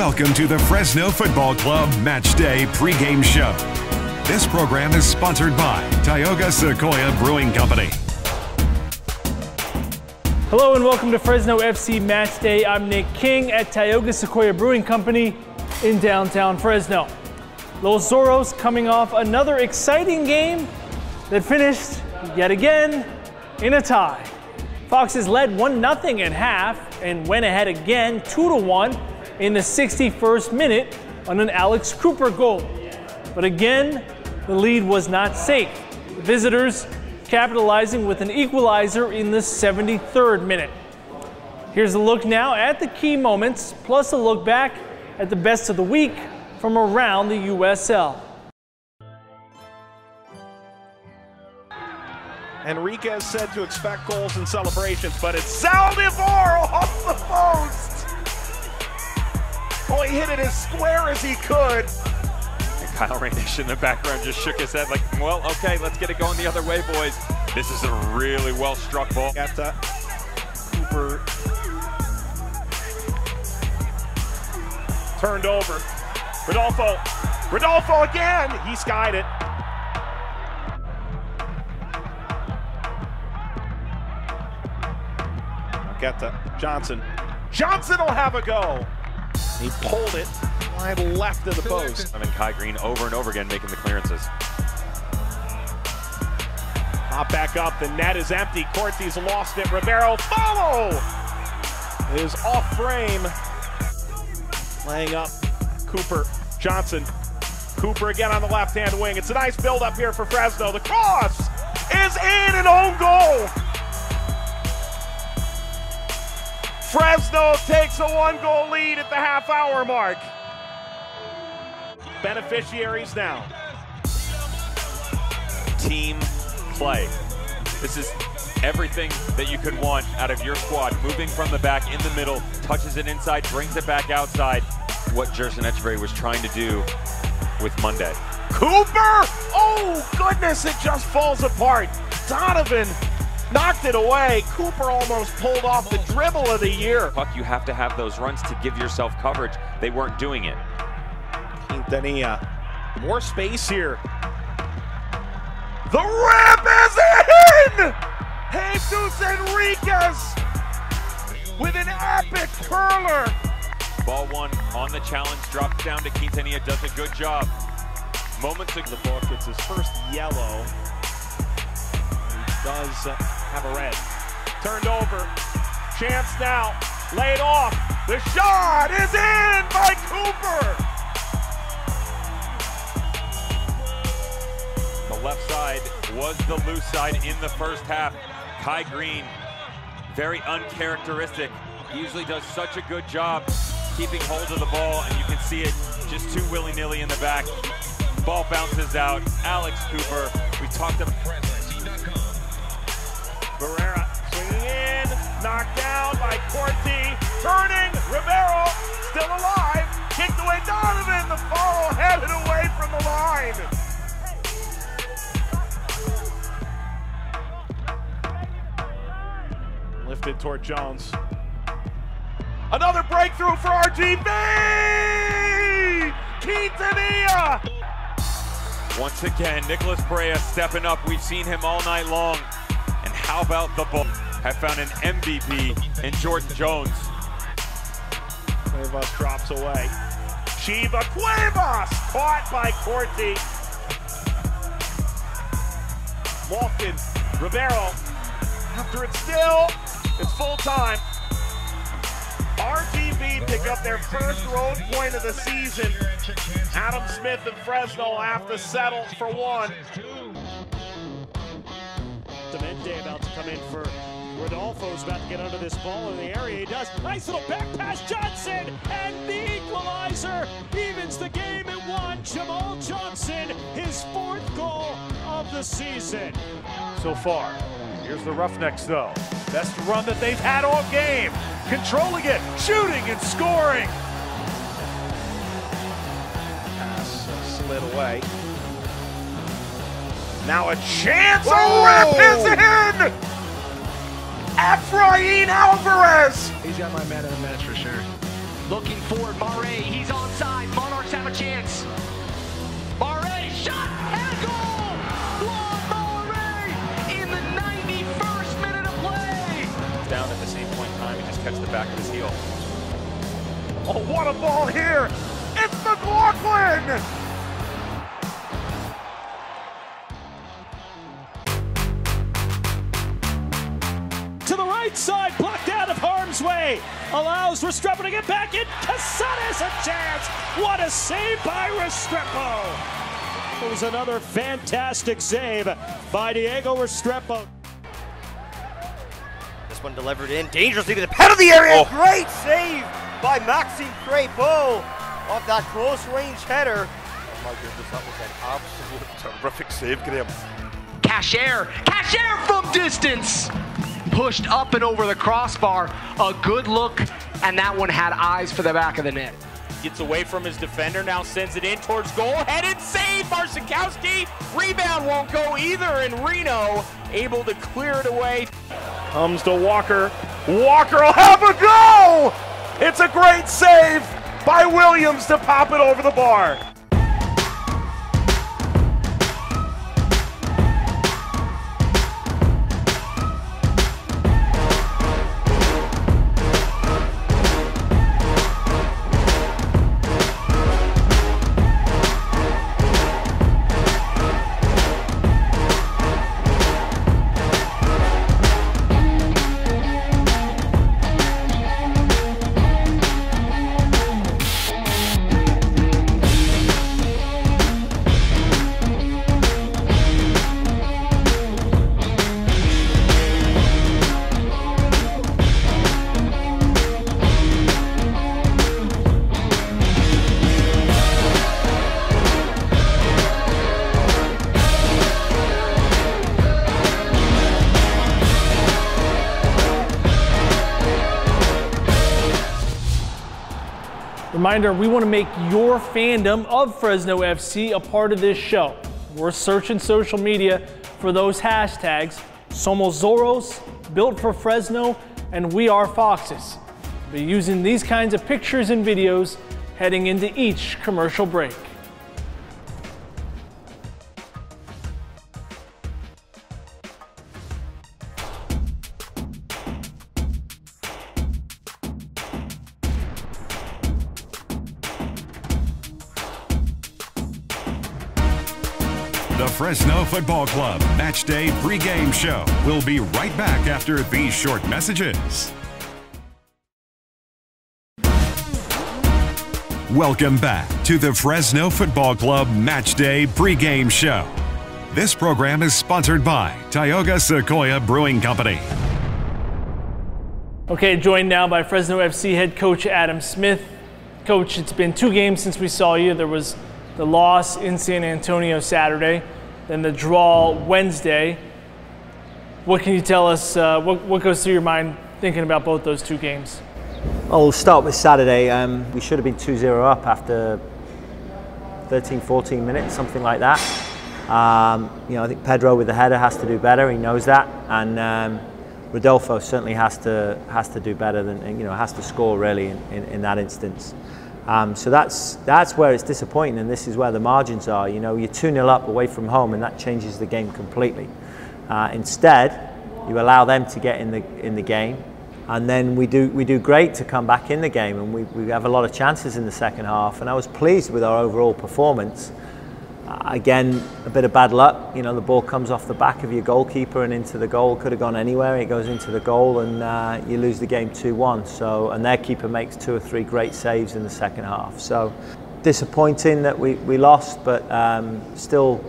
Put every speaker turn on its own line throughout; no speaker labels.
Welcome to the Fresno Football Club Match Day pregame show. This program is sponsored by Tioga Sequoia Brewing Company.
Hello and welcome to Fresno FC Match Day. I'm Nick King at Tioga Sequoia Brewing Company in downtown Fresno. Los Zorros coming off another exciting game that finished yet again in a tie. Foxes led 1 0 at half and went ahead again 2 1 in the 61st minute on an Alex Cooper goal. But again, the lead was not safe. The visitors capitalizing with an equalizer in the 73rd minute. Here's a look now at the key moments, plus a look back at the best of the week from around the USL.
Enriquez said to expect goals and celebrations, but it's Zaldívar off the post! Oh, he hit it as square as he could.
And Kyle Ranish in the background just shook his head like, well, okay, let's get it going the other way, boys. This is a really well struck ball.
Got uh, Cooper turned over. Rodolfo, Rodolfo again. He skied it. Get Johnson. Johnson will have a go. He pulled it wide left of the post.
I mean, Kai Green over and over again making the clearances.
Hop back up. The net is empty. Cortes lost it. Ribeiro follow is off frame. Laying up Cooper Johnson. Cooper again on the left hand wing. It's a nice build up here for Fresno. The cross is in an own goal. Fresno takes a one goal lead at the half hour mark. Beneficiaries now.
Team play. This is everything that you could want out of your squad. Moving from the back in the middle, touches it inside, brings it back outside. What Jerson Echeverry was trying to do with Monday.
Cooper! Oh, goodness, it just falls apart. Donovan knocked it away. Cooper almost pulled off the dribble of the year.
Puck, you have to have those runs to give yourself coverage. They weren't doing it.
Quintanilla, more space here. The rip is in! Jesus Enriquez with an epic curler.
Ball one on the challenge, drops down to Quintanilla, does a good job. Moments ago,
the book, it's his first yellow. He does have a red. Turned over. Chance now. Laid off. The shot is in by Cooper.
The left side was the loose side in the first half. Kai Green, very uncharacteristic. He usually does such a good job keeping hold of the ball, and you can see it just too willy-nilly in the back. Ball bounces out. Alex Cooper, we talked about
down by Corti, turning, Ribeiro still alive, kicked away Donovan, the ball headed away from the line. Lifted toward Jones. Another breakthrough for RGV! Quintanilla!
Once again, Nicholas Brea stepping up. We've seen him all night long. And how about the ball? Have found an MVP in Jordan Jones.
Cuevas drops away. Chiva Cuevas caught by Corti. Malkin, Rivero, After it's still, it's full time. RGV pick up their first road point of the season. Adam Smith and Fresno have to settle for one.
Demente about to come in for Rodolfo's about to get under this ball in the area. He does. Nice little back pass, Johnson, and the equalizer evens the game at one. Jamal Johnson, his fourth goal of the season.
So far, here's the Roughnecks though. Best run that they've had all game. Controlling it, shooting and scoring.
Pass slid away. Now a chance. Oh, Whoa. A rip is in. Efrain Alvarez.
He's got my man in the match for sure. Looking forward, Mare, he's onside. Monarchs have a chance. Mare, shot and goal! Claude Mare in the 91st minute of play!
Down at the same point in time, he just catches the back of his heel.
Oh, what a ball here! It's McLaughlin!
Harm's way. Allows Restrepo to get back in. Casadas a chance. What a save by Restrepo. It was another fantastic save by Diego Restrepo.
This one delivered in dangerously to the penalty area. Oh. Great save by Maxime Crepeau off that close range header. Oh my goodness, that was an absolute terrific save, Graham.
Cashier, Cashier from distance! Pushed up and over the crossbar. A good look, and that one had eyes for the back of the net.
Gets away from his defender, now sends it in towards goal. Headed save, Marcinkowski. Rebound won't go either, and Reno able to clear it away.
Comes to Walker. Walker will have a go! It's a great save by Williams to pop it over the bar.
Reminder, we want to make your fandom of Fresno FC a part of this show. We're searching social media for those hashtags, Somos Zorros, Built for Fresno, and We Are Foxes. We'll be using these kinds of pictures and videos heading into each commercial break.
The Fresno Football Club Match Day pregame show will be right back after these short messages. Welcome back to the Fresno Football Club Match Day pregame show. This program is sponsored by Tioga Sequoia Brewing Company.
Okay, joined now by Fresno FC head coach Adam Smith. Coach, it's been two games since we saw you. There was the loss in San Antonio Saturday, then the draw Wednesday. What can you tell us? Uh, what, what goes through your mind thinking about both those two games?
Well, we'll start with Saturday. Um, we should have been 2-0 up after 13, 14 minutes, something like that. Um, you know, I think Pedro with the header has to do better. He knows that, and um, Rodolfo certainly has to has to do better than you know has to score really in, in, in that instance. Um, so that's that's where it's disappointing, and this is where the margins are. You know, you're 2 0 up away from home, and that changes the game completely. Uh, instead, you allow them to get in the in the game, and then we do we do great to come back in the game, and we, we have a lot of chances in the second half. And I was pleased with our overall performance. Uh, again, a bit of bad luck. You know, the ball comes off the back of your goalkeeper and into the goal. Could have gone anywhere. It goes into the goal, and uh, you lose the game 2-1. So, and their keeper makes two or three great saves in the second half. So, disappointing that we, we lost, but um, still,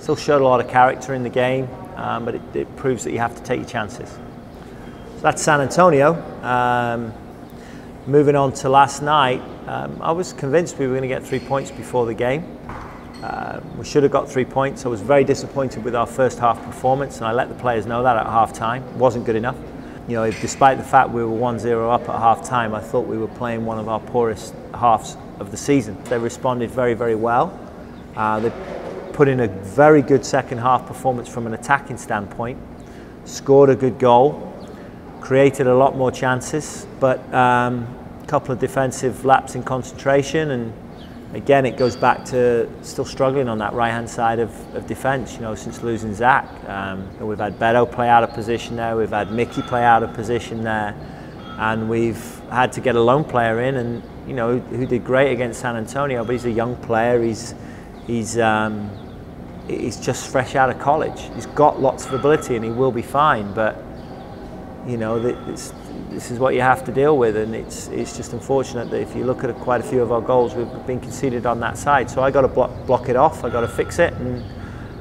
still showed a lot of character in the game. Um, but it, it proves that you have to take your chances. So that's San Antonio. Um, moving on to last night, um, I was convinced we were going to get three points before the game. Uh, we should have got three points. I was very disappointed with our first half performance, and I let the players know that at half time. It wasn't good enough. You know, despite the fact we were 1-0 up at half time, I thought we were playing one of our poorest halves of the season. They responded very, very well. Uh, they put in a very good second half performance from an attacking standpoint, scored a good goal, created a lot more chances, but um, couple of defensive laps in concentration, and again, it goes back to still struggling on that right hand side of, of defence, you know, since losing Zach. Um, we've had Beto play out of position there, we've had Mickey play out of position there, and we've had to get a lone player in, and, you know, who did great against San Antonio, but he's a young player, he's, he's, um, he's just fresh out of college. He's got lots of ability and he will be fine, but, you know, this, this is what you have to deal with, and it's it's just unfortunate that if you look at quite a few of our goals, we've been conceded on that side. So I got to block, block it off. I got to fix it and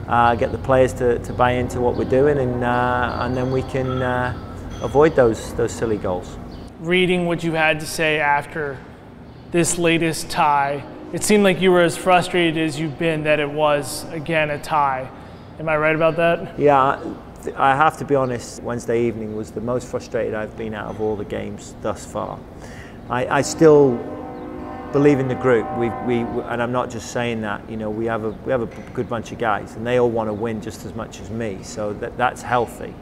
uh, get the players to, to buy into what we're doing, and uh, and then we can uh, avoid those those silly goals.
Reading what you had to say after this latest tie, it seemed like you were as frustrated as you've been that it was again a tie. Am I right about that?
Yeah I have to be honest, Wednesday evening was the most frustrated I've been out of all the games thus far. I, I still believe in the group. We, we, and I'm not just saying that. You know, we have a we have a good bunch of guys, and they all want to win just as much as me. So that, that's healthy.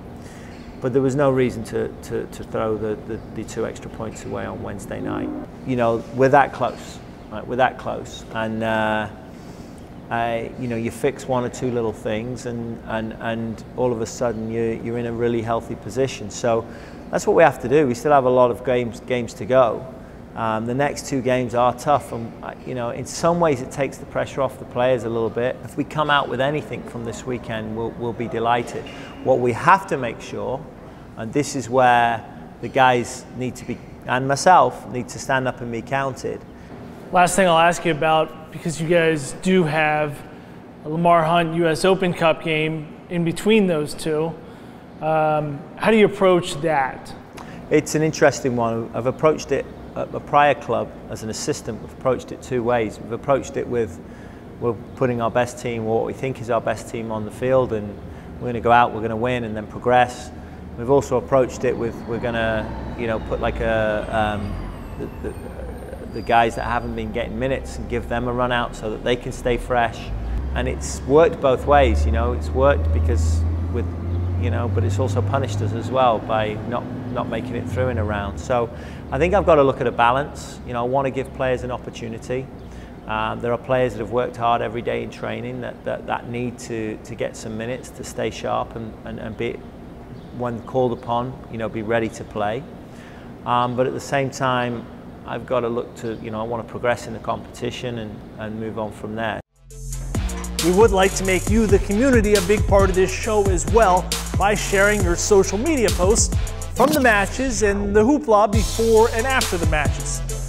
But there was no reason to, to, to throw the, the, the two extra points away on Wednesday night. You know, we're that close. Right? We're that close, and. Uh, uh, you know, you fix one or two little things and, and, and all of a sudden you, you're in a really healthy position. So that's what we have to do. We still have a lot of games, games to go. Um, the next two games are tough and, uh, you know, in some ways it takes the pressure off the players a little bit. If we come out with anything from this weekend, we'll, we'll be delighted. What we have to make sure, and this is where the guys need to be, and myself, need to stand up and be counted,
Last thing I'll ask you about, because you guys do have a Lamar Hunt U.S. Open Cup game in between those two. Um, how do you approach that?
It's an interesting one. I've approached it at a prior club as an assistant. We've approached it two ways. We've approached it with we're putting our best team, what we think is our best team, on the field, and we're going to go out, we're going to win, and then progress. We've also approached it with we're going to, you know, put like a um, the, the, the guys that haven't been getting minutes and give them a run out so that they can stay fresh. And it's worked both ways, you know, it's worked because with, you know, but it's also punished us as well by not, not making it through in a round. So I think I've got to look at a balance. You know, I want to give players an opportunity. Um, there are players that have worked hard every day in training that, that, that need to, to get some minutes to stay sharp and, and, and be, when called upon, you know, be ready to play. Um, but at the same time, I've got to look to, you know, I want to progress in the competition and, and move on from there.
We would like to make you, the community, a big part of this show as well by sharing your social media posts from the matches and the hoopla before and after the matches.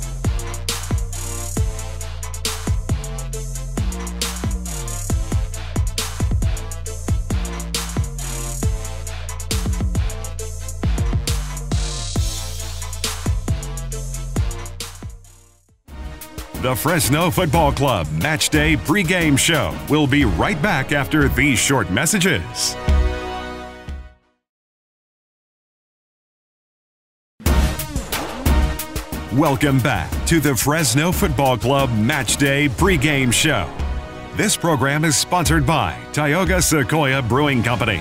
The Fresno Football Club Match Day pregame show will be right back after these short messages. Welcome back to the Fresno Football Club Match Day pregame show. This program is sponsored by Tioga Sequoia Brewing Company.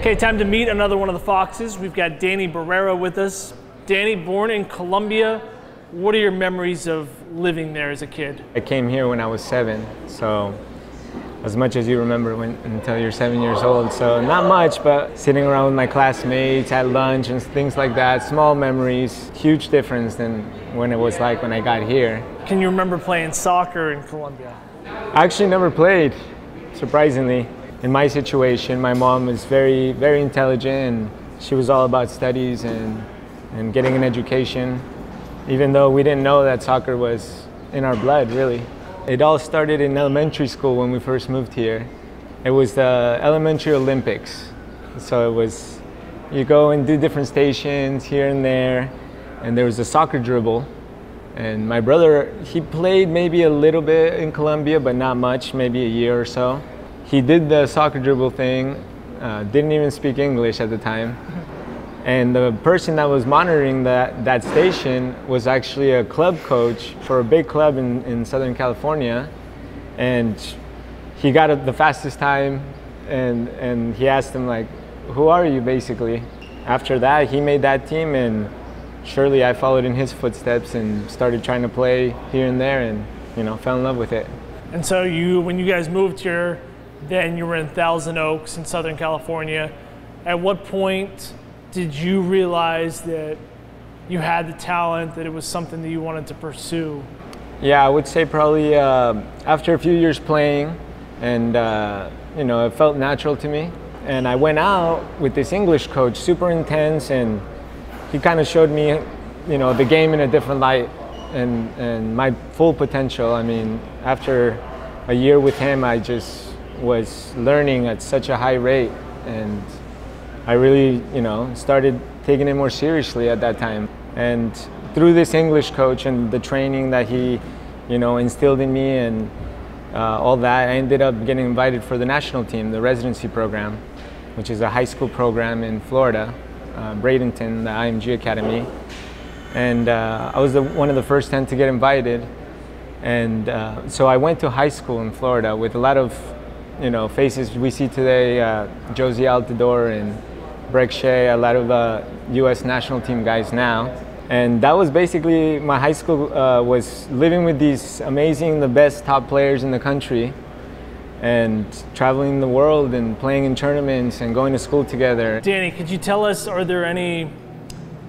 Okay, time to meet another one of the Foxes. We've got Danny Barrera with us. Danny, born in Colombia, what are your memories of living there as a kid?
I came here when I was seven, so as much as you remember when, until you're seven years old. So not much, but sitting around with my classmates at lunch and things like that, small memories, huge difference than when it was like when I got here.
Can you remember playing soccer in Colombia?
I actually never played, surprisingly. In my situation, my mom is very, very intelligent and she was all about studies and, and getting an education even though we didn't know that soccer was in our blood, really. It all started in elementary school when we first moved here. It was the Elementary Olympics. So it was, you go and do different stations here and there, and there was a soccer dribble. And my brother, he played maybe a little bit in Colombia, but not much, maybe a year or so. He did the soccer dribble thing, uh, didn't even speak English at the time. And the person that was monitoring that, that station was actually a club coach for a big club in, in Southern California. And he got the fastest time and, and he asked him like, who are you basically? After that, he made that team and surely I followed in his footsteps and started trying to play here and there, and you know, fell in love with it.
And so you, when you guys moved here, then you were in Thousand Oaks in Southern California. At what point did you realize that you had the talent, that it was something that you wanted to pursue?
Yeah, I would say probably uh, after a few years playing, and uh, you know, it felt natural to me. And I went out with this English coach, super intense, and he kind of showed me, you know, the game in a different light and and my full potential. I mean, after a year with him, I just was learning at such a high rate, and I really, you know, started taking it more seriously at that time. And through this English coach and the training that he, you know, instilled in me and uh, all that, I ended up getting invited for the national team, the residency program, which is a high school program in Florida, uh, Bradenton, the IMG Academy. And uh, I was the, one of the first 10 to get invited. And uh, so I went to high school in Florida with a lot of, you know, faces we see today, uh, Jozy Altidore and Brek Shea, a lot of U.S. Uh, national team guys now and that was basically my high school uh, was living with these amazing the best top players in the country and traveling the world and playing in tournaments and going to school together
danny could you tell us are there any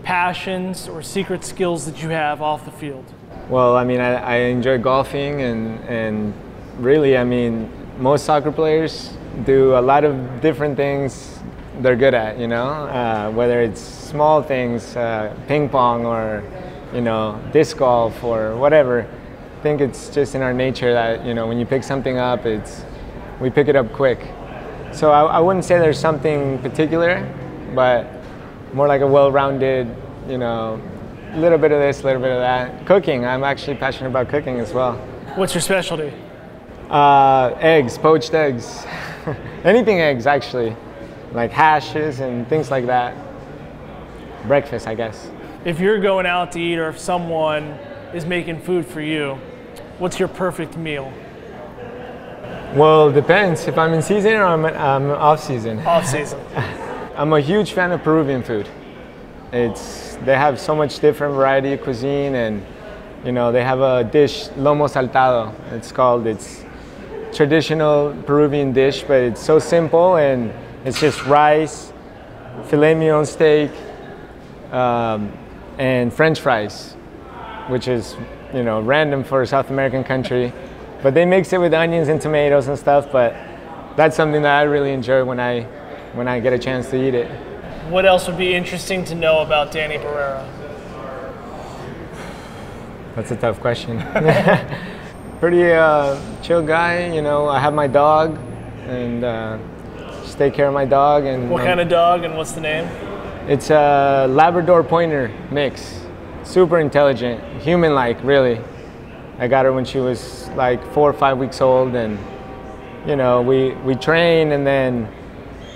passions or secret skills that you have off the field
well i mean i, I enjoy golfing and and really i mean most soccer players do a lot of different things they're good at, you know, uh, whether it's small things, uh, ping pong or, you know, disc golf or whatever. I think it's just in our nature that, you know, when you pick something up, it's, we pick it up quick. So I, I wouldn't say there's something particular, but more like a well-rounded, you know, little bit of this, a little bit of that. Cooking, I'm actually passionate about cooking as well.
What's your specialty?
Uh, eggs, poached eggs. Anything eggs, actually like hashes and things like that. Breakfast, I guess.
If you're going out to eat or if someone is making food for you, what's your perfect meal?
Well, it depends if I'm in season or I'm, I'm off season.
Off season.
I'm a huge fan of Peruvian food. It's they have so much different variety of cuisine and you know they have a dish lomo saltado. It's called it's traditional Peruvian dish, but it's so simple and it's just rice, filet mignon steak, um, and French fries, which is you know random for a South American country, but they mix it with onions and tomatoes and stuff. But that's something that I really enjoy when I when I get a chance to eat it.
What else would be interesting to know about Danny Barrera?
That's a tough question. Pretty uh, chill guy, you know. I have my dog, and uh, take care of my dog. And
what um, kind of dog and what's the name?
It's a Labrador Pointer mix. Super intelligent, human-like, really. I got her when she was like four or five weeks old, and you know, we we train, and then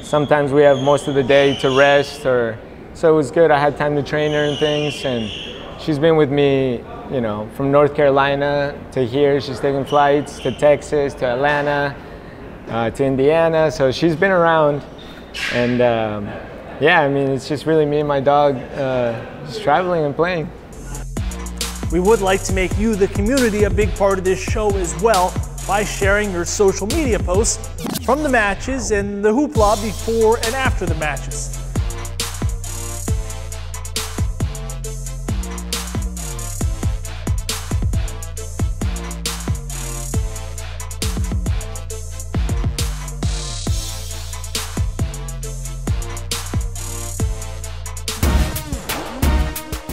sometimes we have most of the day to rest, or so it was good. I had time to train her and things, and she's been with me, you know, from North Carolina to here. She's taken flights to Texas, to Atlanta, uh, to Indiana. So she's been around, and um, yeah, I mean, it's just really me and my dog uh, just traveling and playing.
We would like to make you, the community, a big part of this show as well by sharing your social media posts from the matches and the hoopla before and after the matches.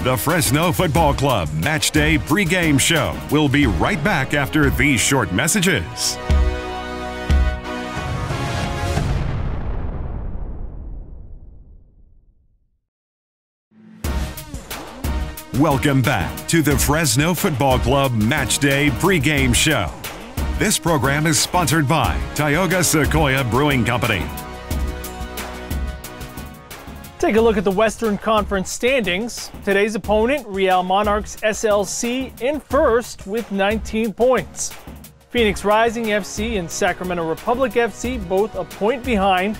The Fresno Football Club Match Day pregame show will be right back after these short messages. Welcome back to the Fresno Football Club Match Day pregame show. This program is sponsored by Tioga Sequoia Brewing Company.
Take a look at the Western Conference standings. Today's opponent, Real Monarchs SLC, in first with 19 points. Phoenix Rising FC and Sacramento Republic FC both a point behind.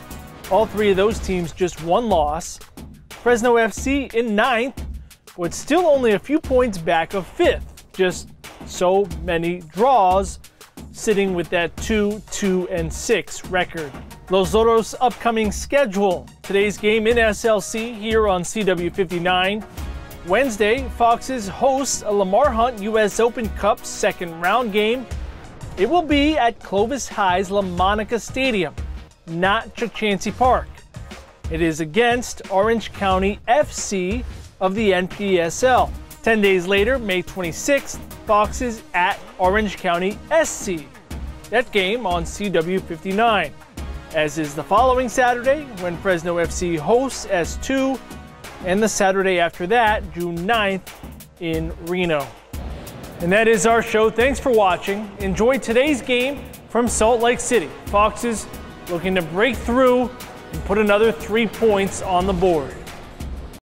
All three of those teams just one loss. Fresno FC in ninth, but still only a few points back of fifth. Just so many draws, sitting with that 2 2 and 6 record. Los Zorros' upcoming schedule. Today's game in SLC here on CW59. Wednesday, Foxes host a Lamar Hunt U.S. Open Cup second round game. It will be at Clovis High's Lamonica Stadium, not Chukchansi Park. It is against Orange County FC of the NPSL. 10 days later, May 26th, Foxes at Orange County SC. That game on CW59. As is the following Saturday when Fresno FC hosts S2, and the Saturday after that, June 9th, in Reno. And that is our show. Thanks for watching. Enjoy today's game from Salt Lake City. Foxes looking to break through and put another three points on the board.